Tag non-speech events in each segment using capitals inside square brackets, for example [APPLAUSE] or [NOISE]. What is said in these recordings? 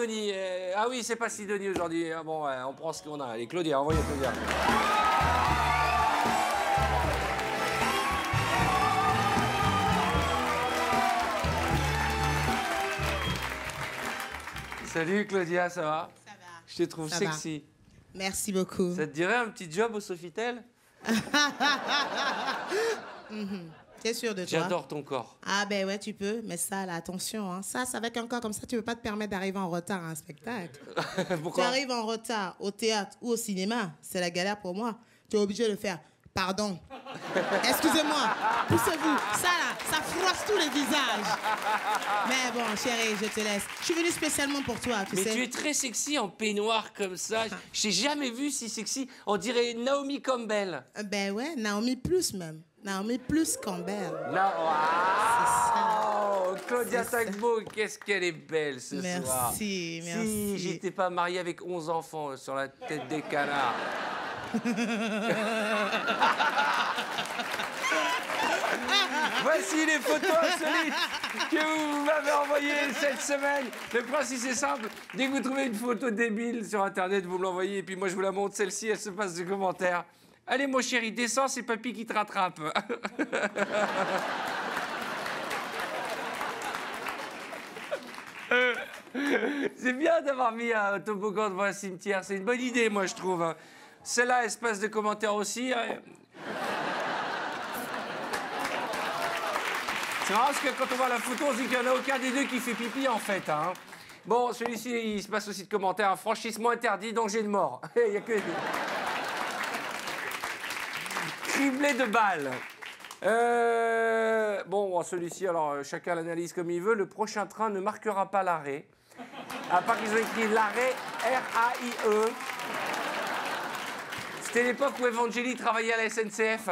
Euh, ah oui, c'est pas Sidonie aujourd'hui. Ah bon, ouais, on prend ce qu'on a. Allez, Claudia, envoyez Claudia. Salut Claudia, ça va? Ça va. Je te trouve Ça sexy. Merci beaucoup. Ça te dirait un petit job au Sofitel? [LAUGHS] T'es sûr de toi J'adore ton corps. Ah ben ouais, tu peux, mais ça, là, attention, hein. ça, c'est avec un corps comme ça, tu peux pas te permettre d'arriver en retard à un spectacle. [LAUGHS] tu Pourquoi arrives en retard au théâtre ou au cinéma, c'est la galère pour moi. Tu es obligé de faire pardon. Excusez-moi, poussez-vous. Ça là, ça froisse tous les visages. Mais bon, chérie, je te laisse. Je suis venue spécialement pour toi, tu Mais sais. tu es très sexy en peignoir comme ça. Je t'ai jamais vu si sexy. On dirait Naomi Campbell. Euh, Ben ouais, Naomi plus même. Naomi plus Campbell. Non, wow. Claudia C'est ça. Tagbo, qu'est-ce qu'elle est belle ce Merci, soir. merci. Si j'étais pas marié avec 11 enfants sur la tête des canards. [LAUGHS] Voici les photos insolites que vous m'avez envoyées cette semaine. Le principe c'est simple. Dès que vous trouvez une photo débile sur Internet, vous me l'envoyez et puis moi je vous la montre. Celle-ci, elle se passe de commentaires. Allez mon chéri, descends, c'est papy qui te rattrape. [LAUGHS] C'est bien d'avoir mis un toboggan devant un cimetière. C'est une bonne idée, moi, je trouve. hein. Celle-là, espace de commentaires aussi. C'est marrant parce que quand on voit la photo, on se dit qu'il n'y en a aucun des deux qui fait pipi, en fait. hein. Bon, celui-ci, il se passe aussi de commentaires. Un franchissement interdit, danger de mort. [LAUGHS] Il n'y a que... Criblé de balles. Euh, bon, celui-ci, alors euh, chacun l'analyse comme il veut. Le prochain train ne marquera pas l'arrêt. À part qu'ils ont écrit l'arrêt R-A-I-E. C'était l'époque où Evangélie travaillait à la SNCF.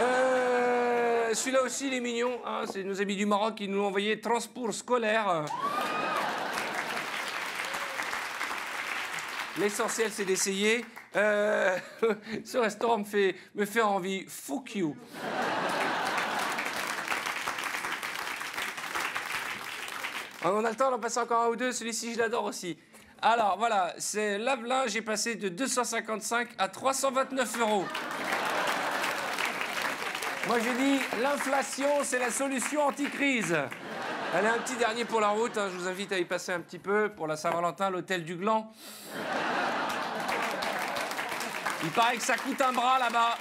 Euh, Celui-là aussi, il est mignon. hein, C'est nos amis du Maroc qui nous l'ont envoyé transport scolaire. L'essentiel, c'est d'essayer. Euh, [LAUGHS] ce restaurant me fait, me envie. Fuck you. On a le temps encore un ou deux. Celui-ci, je l'adore aussi. Alors, voilà, c'est lave-linge. J'ai passé de 255 à 329 euros. Moi, j'ai dit, l'inflation, c'est la solution anti-crise. Allez, un petit dernier pour la route. hein, Je vous invite à y passer un petit peu pour la Saint-Valentin, l'hôtel du Gland. Il paraît que ça coûte un bras là-bas.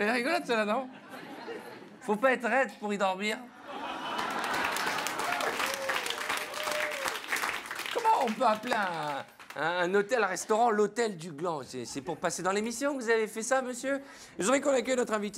Elle est rigolote, celle-là, non? Faut pas être raide pour y dormir. Comment on peut appeler un, un- hôtel-restaurant l'hôtel du Gland. C'est c'est pour passer dans l'émission que vous avez fait ça, monsieur? Je voudrais qu'on accueille notre invité